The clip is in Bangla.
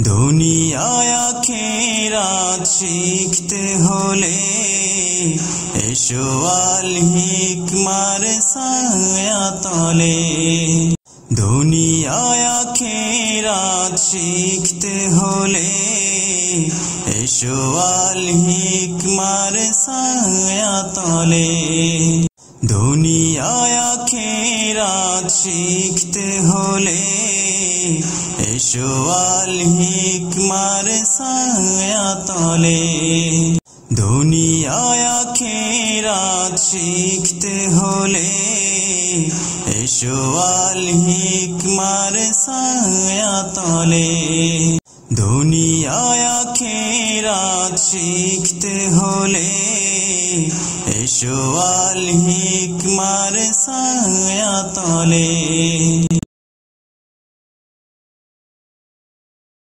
দুনিয়ায় খেরাত শিখতে হলে এসো আল হিকমার সায়া তলে। দুনিয়ায় খেরাত শিখতে হলে এসো আল হিকমার সায়া তলে। দুনিয়ায় খেরাত শিখতে হলে এসো আল মার সায়া তলে দুনিয়ায় খেরাত শিখতে হলে এসো আল মার সায়া তলে দুনিয়ায় খেরাত শিখতে হলে এসো আল মার সায়া তলে